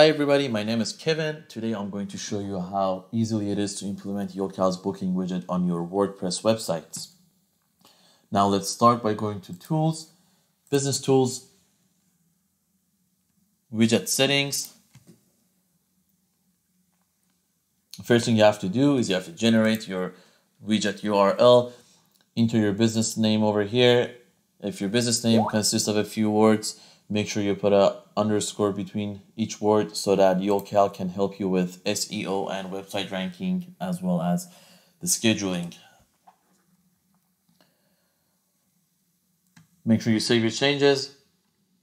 Hi everybody, my name is Kevin. Today I'm going to show you how easily it is to implement Yocale's booking widget on your WordPress websites. Now let's start by going to Tools, Business Tools, Widget Settings. First thing you have to do is you have to generate your widget URL, enter your business name over here. If your business name consists of a few words, make sure you put a underscore between each word so that Yocale can help you with SEO and website ranking as well as the scheduling. Make sure you save your changes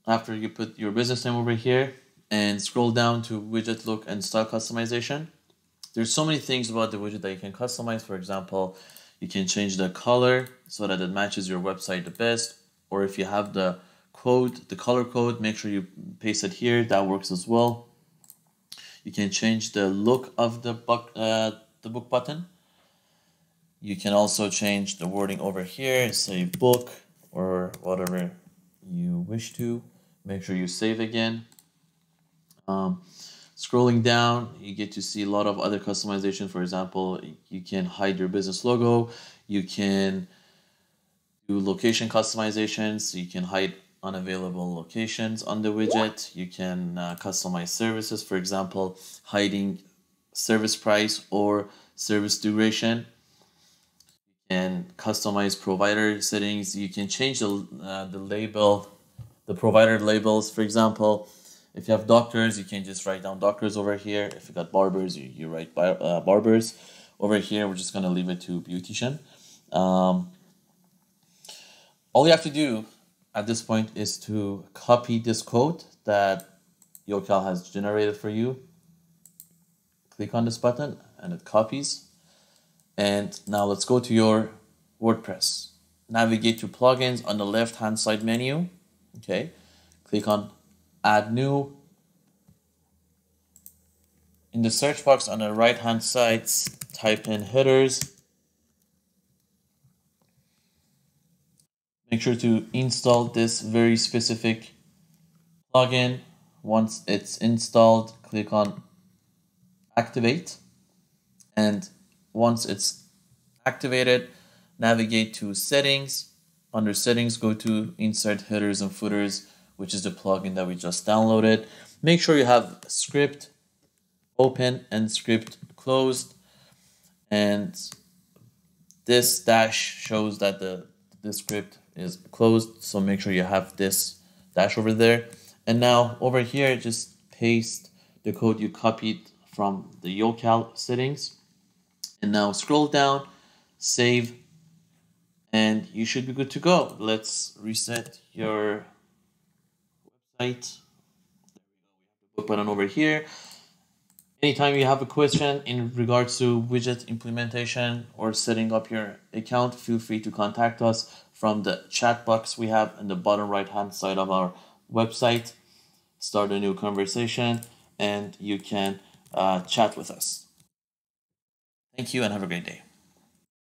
after you put your business name over here and scroll down to widget look and style customization. There's so many things about the widget that you can customize. For example, you can change the color so that it matches your website the best. Or if you have the code, the color code, make sure you paste it here. That works as well. You can change the look of the book, uh, the book button. You can also change the wording over here, say book or whatever you wish to. Make sure you save again. Um, scrolling down, you get to see a lot of other customization. For example, you can hide your business logo. You can do location customizations. You can hide unavailable locations on the widget. You can uh, customize services, for example, hiding service price or service duration. You can customize provider settings. You can change the, uh, the label, the provider labels. For example, if you have doctors, you can just write down doctors over here. If you got barbers, you, you write bar, uh, barbers. Over here, we're just going to leave it to beautician. Um, all you have to do at this point is to copy this code that Yocale has generated for you. Click on this button and it copies. And now let's go to your WordPress. Navigate to plugins on the left hand side menu. Okay. Click on add new. In the search box on the right hand side, type in headers Make sure to install this very specific plugin. Once it's installed, click on activate. And once it's activated, navigate to settings. Under settings, go to insert headers and footers, which is the plugin that we just downloaded. Make sure you have script open and script closed. And this dash shows that the, the script is closed. So make sure you have this dash over there. And now over here, just paste the code you copied from the Yocale settings. And now scroll down, save, and you should be good to go. Let's reset your website. Book button over here. Anytime you have a question in regards to widget implementation or setting up your account, feel free to contact us from the chat box we have in the bottom right hand side of our website. Start a new conversation and you can uh, chat with us. Thank you and have a great day.